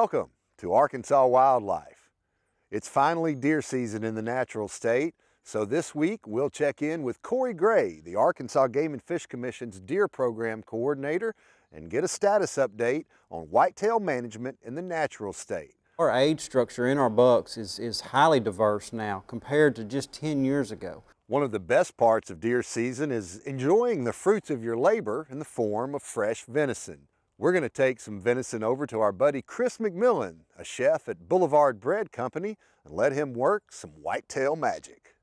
Welcome to Arkansas Wildlife. It's finally deer season in the natural state, so this week we'll check in with Corey Gray, the Arkansas Game and Fish Commission's Deer Program Coordinator, and get a status update on whitetail management in the natural state. Our age structure in our bucks is, is highly diverse now compared to just 10 years ago. One of the best parts of deer season is enjoying the fruits of your labor in the form of fresh venison. We're going to take some venison over to our buddy Chris McMillan, a chef at Boulevard Bread Company, and let him work some whitetail magic.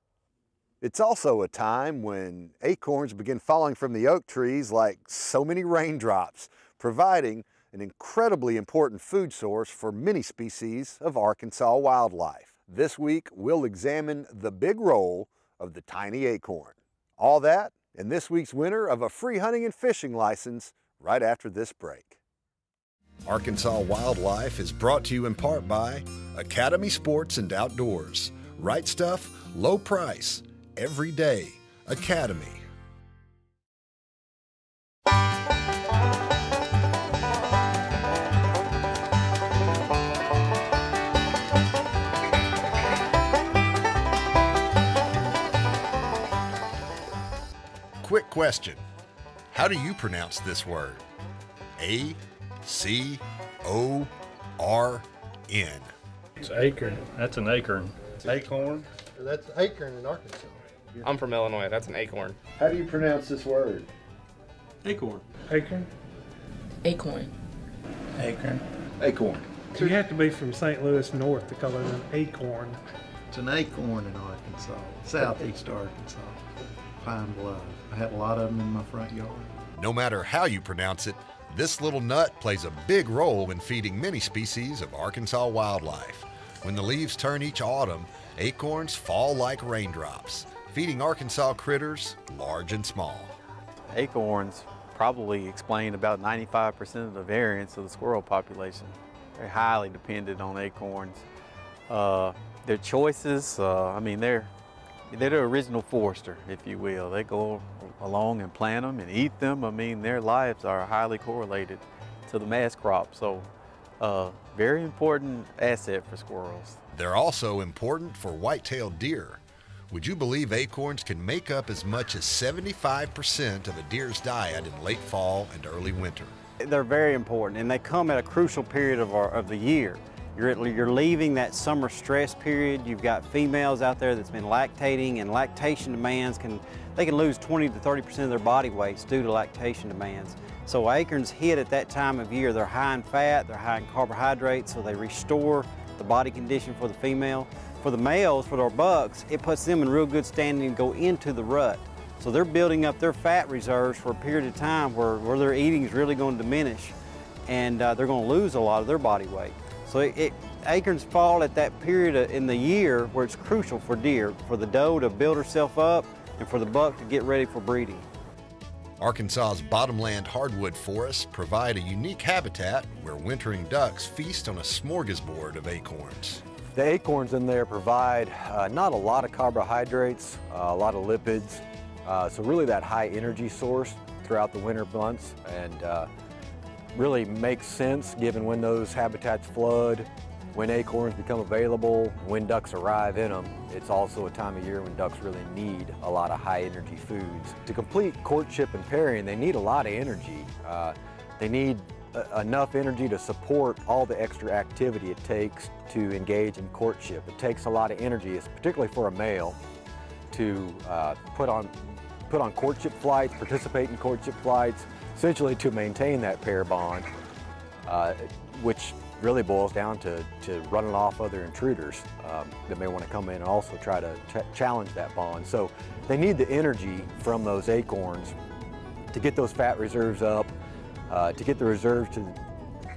It's also a time when acorns begin falling from the oak trees like so many raindrops, providing an incredibly important food source for many species of Arkansas wildlife. This week, we'll examine the big role of the tiny acorn. All that in this week's winner of a free hunting and fishing license right after this break. Arkansas Wildlife is brought to you in part by Academy Sports and Outdoors. Right stuff, low price, every day. Academy. Quick question. How do you pronounce this word? A C O R N. It's acorn. That's an acorn. Acorn. That's acorn in Arkansas. I'm from Illinois. That's an acorn. How do you pronounce this word? Acorn. Acorn. Acorn. Acorn. Acorn. You have to be from St. Louis North to call it an acorn. It's an acorn in Arkansas, southeast Arkansas, Pine Bluff. I have a lot of them in my front yard. No matter how you pronounce it, this little nut plays a big role in feeding many species of Arkansas wildlife. When the leaves turn each autumn, acorns fall like raindrops, feeding Arkansas critters large and small. Acorns probably explain about 95% of the variance of the squirrel population. They're highly dependent on acorns. Uh, their choices, uh, I mean, they're, they're the original forester, if you will. They go along and plant them and eat them. I mean, their lives are highly correlated to the mass crop. So, uh, very important asset for squirrels. They're also important for white-tailed deer. Would you believe acorns can make up as much as 75% of a deer's diet in late fall and early winter? They're very important and they come at a crucial period of, our, of the year. You're, you're leaving that summer stress period. You've got females out there that's been lactating and lactation demands can, they can lose 20 to 30% of their body weights due to lactation demands. So acorns hit at that time of year. They're high in fat, they're high in carbohydrates, so they restore the body condition for the female. For the males, for their bucks, it puts them in real good standing to go into the rut. So they're building up their fat reserves for a period of time where, where their eating is really going to diminish and uh, they're going to lose a lot of their body weight. So it, it, acorns fall at that period in the year where it's crucial for deer, for the doe to build herself up and for the buck to get ready for breeding. Arkansas's bottomland hardwood forests provide a unique habitat where wintering ducks feast on a smorgasbord of acorns. The acorns in there provide uh, not a lot of carbohydrates, uh, a lot of lipids, uh, so really that high energy source throughout the winter months and uh, really makes sense given when those habitats flood, when acorns become available, when ducks arrive in them. It's also a time of year when ducks really need a lot of high energy foods. To complete courtship and pairing, they need a lot of energy. Uh, they need enough energy to support all the extra activity it takes to engage in courtship. It takes a lot of energy, particularly for a male, to uh, put on put on courtship flights, participate in courtship flights, essentially to maintain that pair bond, uh, which really boils down to, to running off other intruders um, that may want to come in and also try to ch challenge that bond. So they need the energy from those acorns to get those fat reserves up, uh, to get the reserves to,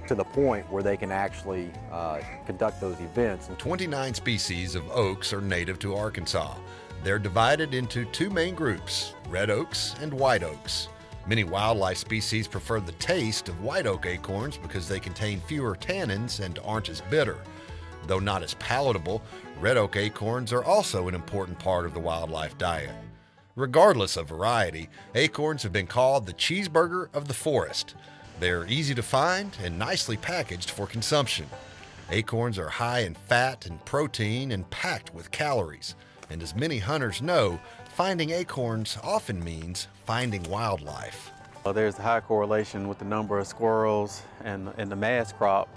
to the point where they can actually uh, conduct those events. 29 species of oaks are native to Arkansas. They're divided into two main groups, red oaks and white oaks. Many wildlife species prefer the taste of white oak acorns because they contain fewer tannins and aren't as bitter. Though not as palatable, red oak acorns are also an important part of the wildlife diet. Regardless of variety, acorns have been called the cheeseburger of the forest. They're easy to find and nicely packaged for consumption. Acorns are high in fat and protein and packed with calories. And as many hunters know, finding acorns often means finding wildlife. Well, there's a high correlation with the number of squirrels and, and the mass crop.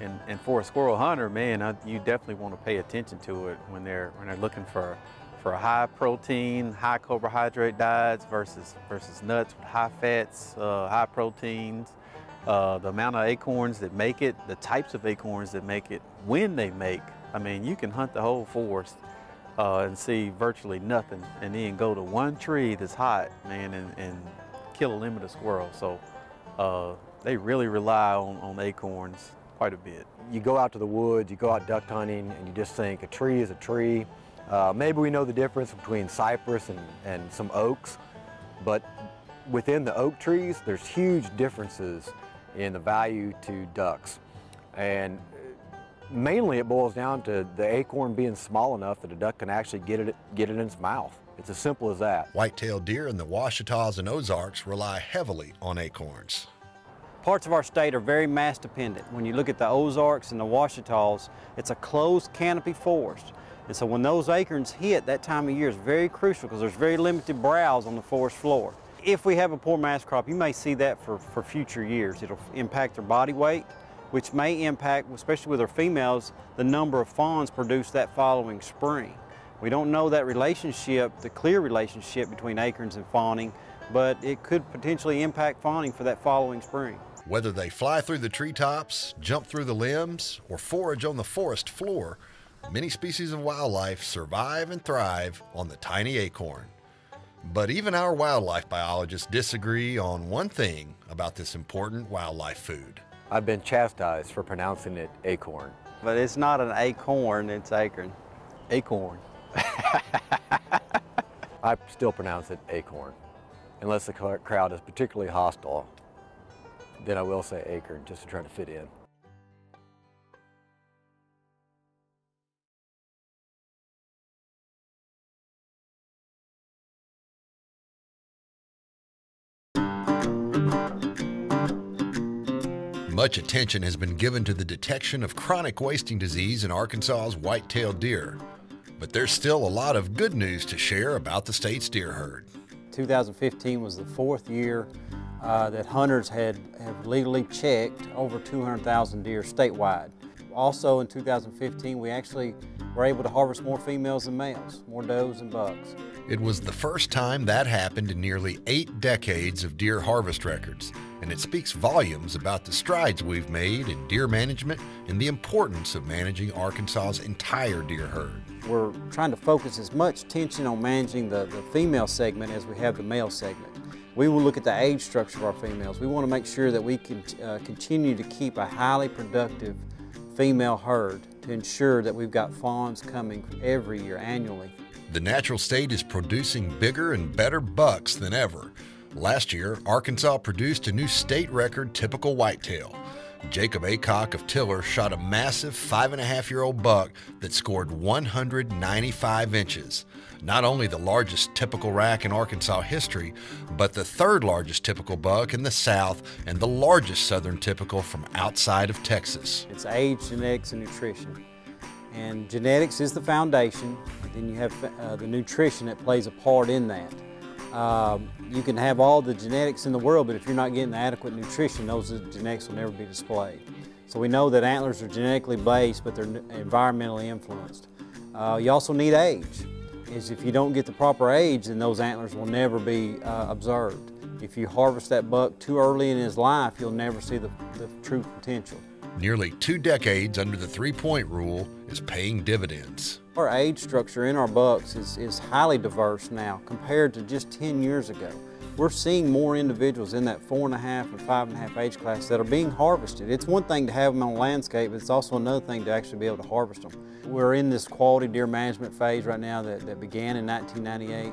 And, and for a squirrel hunter, man, I, you definitely want to pay attention to it when they're, when they're looking for, for high protein, high carbohydrate diets versus, versus nuts with high fats, uh, high proteins, uh, the amount of acorns that make it, the types of acorns that make it, when they make. I mean, you can hunt the whole forest uh, and see virtually nothing and then go to one tree that's hot, man, and, and kill a limited squirrel. So uh, they really rely on, on acorns quite a bit. You go out to the woods, you go out duck hunting, and you just think a tree is a tree. Uh, maybe we know the difference between cypress and, and some oaks, but within the oak trees, there's huge differences in the value to ducks. And mainly it boils down to the acorn being small enough that a duck can actually get it, get it in its mouth. It's as simple as that. White-tailed deer in the Ouachitas and Ozarks rely heavily on acorns. Parts of our state are very mass dependent. When you look at the Ozarks and the Ouachitas, it's a closed canopy forest. And so when those acorns hit, that time of year is very crucial because there's very limited browse on the forest floor. If we have a poor mass crop, you may see that for, for future years. It'll impact their body weight, which may impact, especially with our females, the number of fawns produced that following spring. We don't know that relationship, the clear relationship between acorns and fawning, but it could potentially impact fawning for that following spring. Whether they fly through the treetops, jump through the limbs, or forage on the forest floor, many species of wildlife survive and thrive on the tiny acorn. But even our wildlife biologists disagree on one thing about this important wildlife food. I've been chastised for pronouncing it acorn. But it's not an acorn, it's acorn. Acorn. I still pronounce it acorn. Unless the crowd is particularly hostile, then I will say acorn just to try to fit in. Much attention has been given to the detection of chronic wasting disease in Arkansas's white-tailed deer. But there's still a lot of good news to share about the state's deer herd. 2015 was the fourth year uh, that hunters had have legally checked over 200,000 deer statewide. Also in 2015, we actually were able to harvest more females than males, more does and bucks. It was the first time that happened in nearly eight decades of deer harvest records, and it speaks volumes about the strides we've made in deer management and the importance of managing Arkansas's entire deer herd. We're trying to focus as much attention on managing the, the female segment as we have the male segment. We will look at the age structure of our females. We want to make sure that we can uh, continue to keep a highly productive female herd to ensure that we've got fawns coming every year, annually. The natural state is producing bigger and better bucks than ever. Last year, Arkansas produced a new state record typical whitetail. Jacob Acock of Tillar shot a massive five and a half year old buck that scored 195 inches. Not only the largest typical rack in Arkansas history, but the third largest typical buck in the South and the largest southern typical from outside of Texas. It's age, genetics, and nutrition. And genetics is the foundation, then you have uh, the nutrition that plays a part in that. Um, you can have all the genetics in the world, but if you're not getting the adequate nutrition, those genetics will never be displayed. So we know that antlers are genetically based, but they're environmentally influenced. Uh, you also need age. Is if you don't get the proper age, then those antlers will never be uh, observed. If you harvest that buck too early in his life, you'll never see the, the true potential. Nearly two decades under the three-point rule is paying dividends. Our age structure in our bucks is, is highly diverse now compared to just 10 years ago. We're seeing more individuals in that four and a half and five and a half age class that are being harvested. It's one thing to have them on landscape, but it's also another thing to actually be able to harvest them. We're in this quality deer management phase right now that, that began in 1998.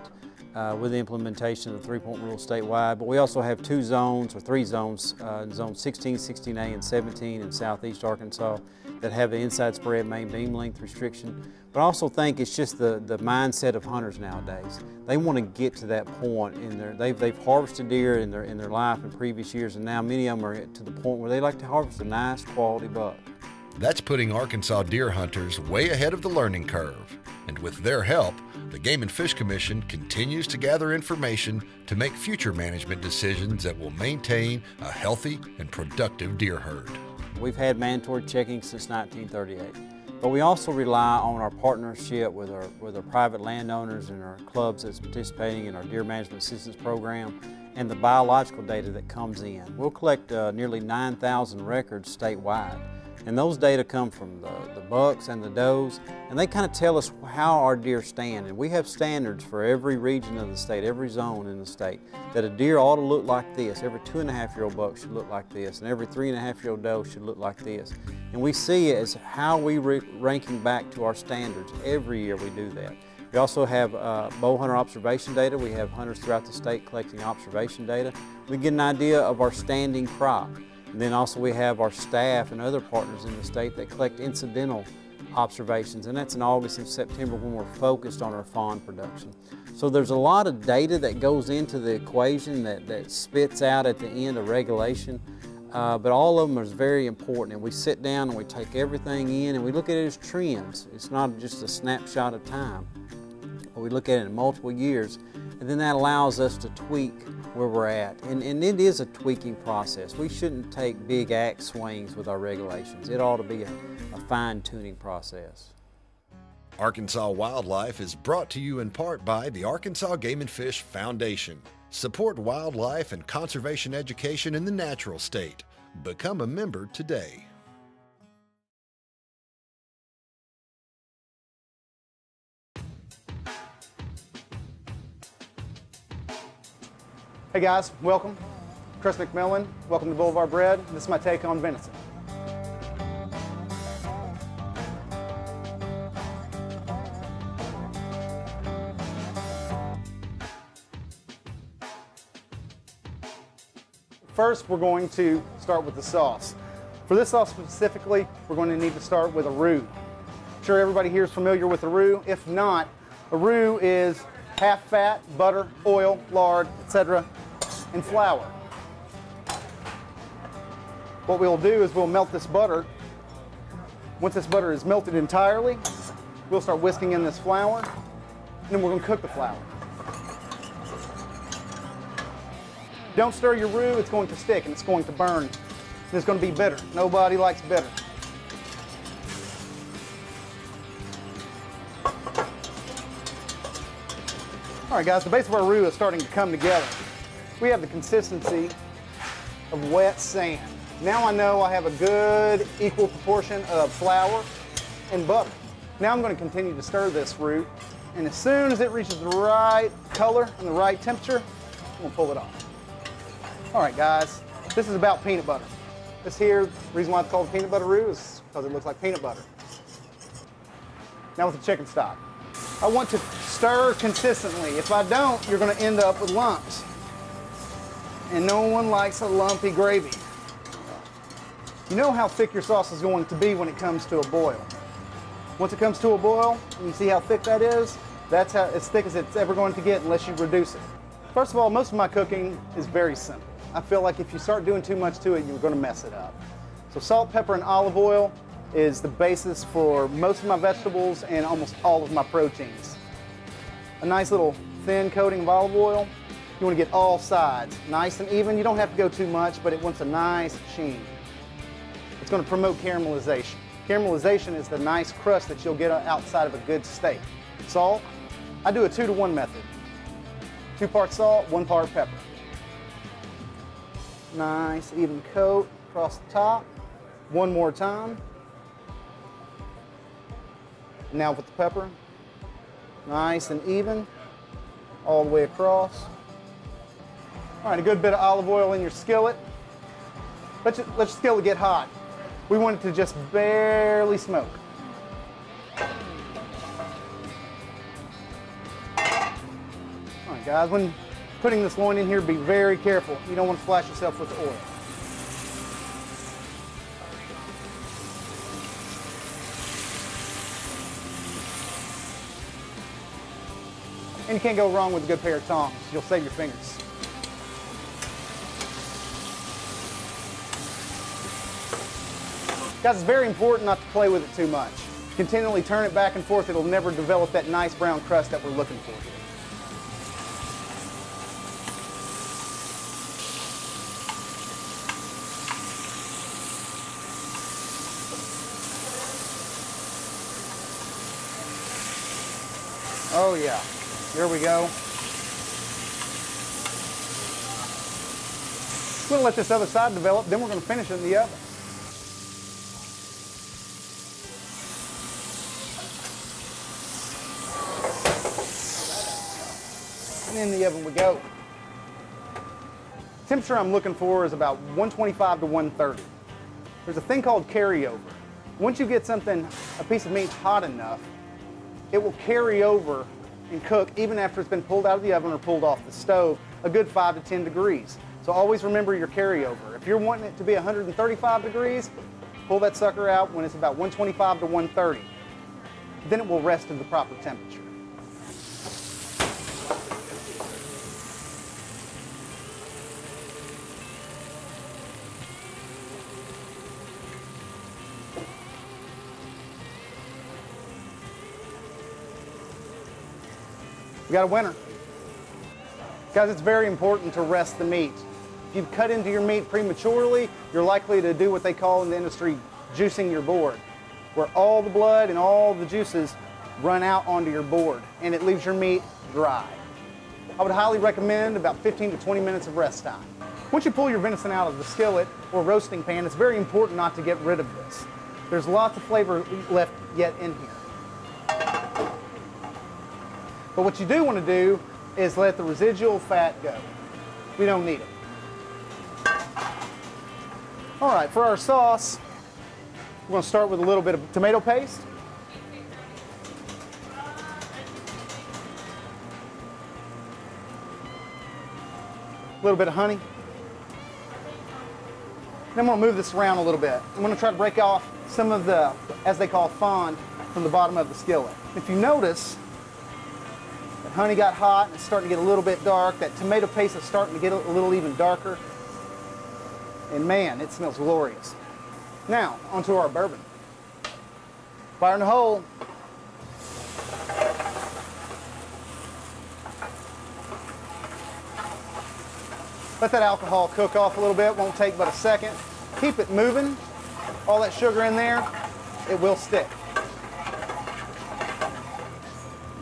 uh, with the implementation of the three-point rule statewide. But we also have two zones, or three zones, uh, zone 16, 16A, and 17 in southeast Arkansas that have the inside spread main beam length restriction. But I also think it's just the, the mindset of hunters nowadays. They want to get to that point in their, they've, they've harvested deer in their, in their life in previous years, and now many of them are to the point where they like to harvest a nice quality buck. That's putting Arkansas deer hunters way ahead of the learning curve. And with their help, the Game and Fish Commission continues to gather information to make future management decisions that will maintain a healthy and productive deer herd. We've had mandatory checking since 1938, but we also rely on our partnership with our, with our private landowners and our clubs that's participating in our Deer Management Assistance Program and the biological data that comes in. We'll collect uh, nearly 9,000 records statewide. And those data come from the, the bucks and the does, and they kind of tell us how our deer stand. And we have standards for every region of the state, every zone in the state, that a deer ought to look like this. Every two and a half year old buck should look like this, and every three and a half year old doe should look like this. And we see it as how we ranking back to our standards. Every year we do that. We also have uh, bow hunter observation data. We have hunters throughout the state collecting observation data. We get an idea of our standing crop. And then also we have our staff and other partners in the state that collect incidental observations, and that's in August and September when we're focused on our fawn production. So there's a lot of data that goes into the equation that, that spits out at the end of regulation, uh, but all of them is very important, and we sit down and we take everything in and we look at it as trends. It's not just a snapshot of time. We look at it in multiple years, and then that allows us to tweak where we're at. And, and it is a tweaking process. We shouldn't take big axe swings with our regulations. It ought to be a, a fine tuning process. Arkansas Wildlife is brought to you in part by the Arkansas Game and Fish Foundation. Support wildlife and conservation education in the natural state. Become a member today. Hey guys, welcome. Chris McMillan, welcome to Boulevard Bread. This is my take on venison. First, we're going to start with the sauce. For this sauce specifically, we're going to need to start with a roux. I'm sure everybody here is familiar with a roux. If not, a roux is half fat, butter, oil, lard, etc and flour. What we'll do is we'll melt this butter. Once this butter is melted entirely, we'll start whisking in this flour, and then we're to cook the flour. Don't stir your roux, it's going to stick and it's going to burn. And it's going to be bitter. Nobody likes bitter. All right, guys, the base of our roux is starting to come together we have the consistency of wet sand. Now I know I have a good equal proportion of flour and butter. Now I'm going to continue to stir this roux, and as soon as it reaches the right color and the right temperature, I'm to pull it off. All right, guys, this is about peanut butter. This here, reason why it's called peanut butter roux is because it looks like peanut butter. Now with the chicken stock. I want to stir consistently. If I don't, you're going to end up with lumps and no one likes a lumpy gravy. You know how thick your sauce is going to be when it comes to a boil. Once it comes to a boil, you see how thick that is, that's how as thick as it's ever going to get unless you reduce it. First of all, most of my cooking is very simple. I feel like if you start doing too much to it, you're going to mess it up. So salt, pepper, and olive oil is the basis for most of my vegetables and almost all of my proteins. A nice little thin coating of olive oil you want to get all sides nice and even. You don't have to go too much, but it wants a nice sheen. It's going to promote caramelization. Caramelization is the nice crust that you'll get outside of a good steak. Salt, I do a two to one method. Two parts salt, one part pepper. Nice even coat across the top. One more time. Now with the pepper, nice and even all the way across. All right, a good bit of olive oil in your skillet. Let your, let your skillet get hot. We want it to just barely smoke. All right, guys, when putting this loin in here, be very careful. You don't want to splash yourself with the oil. And you can't go wrong with a good pair of tongs. You'll save your fingers. Guys, it's very important not to play with it too much. Continually turn it back and forth. It'll never develop that nice brown crust that we're looking for. Oh yeah, here we go. We're gonna let this other side develop, then we're gonna finish it in the oven. And in the oven we go. Temperature I'm looking for is about 125 to 130. There's a thing called carryover. Once you get something, a piece of meat hot enough, it will carry over and cook even after it's been pulled out of the oven or pulled off the stove a good 5 to 10 degrees. So always remember your carryover. If you're wanting it to be 135 degrees, pull that sucker out when it's about 125 to 130. Then it will rest to the proper temperature. We got a winner. Guys, it's very important to rest the meat. If you cut into your meat prematurely, you're likely to do what they call in the industry juicing your board, where all the blood and all the juices run out onto your board and it leaves your meat dry. I would highly recommend about 15 to 20 minutes of rest time. Once you pull your venison out of the skillet or roasting pan, it's very important not to get rid of this. There's lots of flavor left yet in here. But what you do want to do is let the residual fat go. We don't need it. All right, for our sauce, we're going to start with a little bit of tomato paste. A little bit of honey. Then I'm going to move this around a little bit. I'm going to try to break off some of the, as they call fond, from the bottom of the skillet. If you notice, honey got hot and it's starting to get a little bit dark. That tomato paste is starting to get a little even darker. And man, it smells glorious. Now, onto our bourbon. Fire in the hole. Let that alcohol cook off a little bit, won't take but a second. Keep it moving. All that sugar in there, it will stick.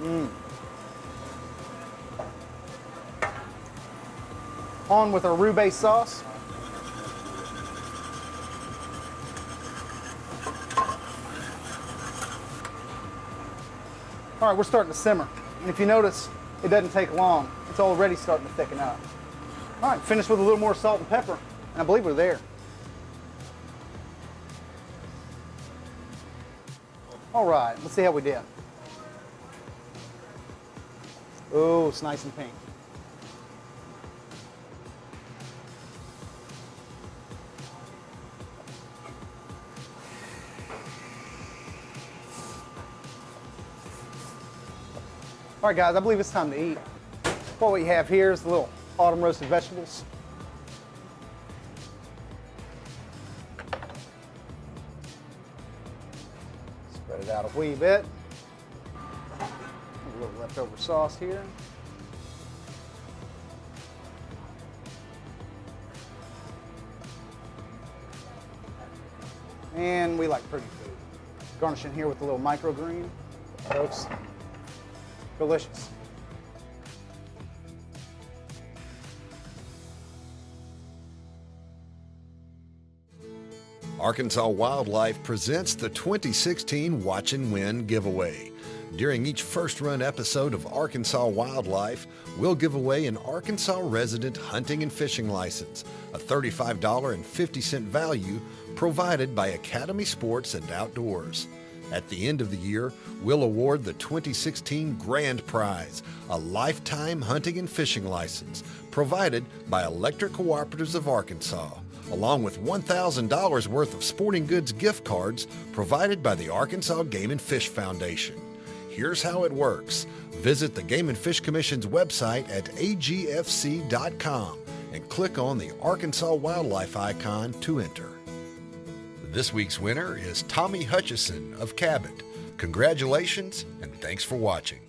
Mm. On with our roux base sauce. All right, we're starting to simmer. And if you notice, it doesn't take long. It's already starting to thicken up. All right, finish with a little more salt and pepper. And I believe we're there. All right, let's see how we did. Oh, it's nice and pink. All right, guys, I believe it's time to eat. What we have here is the little autumn roasted vegetables. Spread it out a wee bit. A little leftover sauce here. And we like pretty food. Garnishing here with a little microgreen. Folks, delicious. Arkansas Wildlife presents the 2016 Watch and Win giveaway. During each first run episode of Arkansas Wildlife, we'll give away an Arkansas resident hunting and fishing license, a $35.50 value provided by Academy Sports and Outdoors. At the end of the year, we'll award the 2016 Grand Prize, a lifetime hunting and fishing license provided by Electric Cooperatives of Arkansas, along with $1,000 worth of sporting goods gift cards provided by the Arkansas Game and Fish Foundation. Here's how it works. Visit the Game and Fish Commission's website at agfc.com and click on the Arkansas wildlife icon to enter. This week's winner is Tommy Hutchison of Cabot. Congratulations and thanks for watching.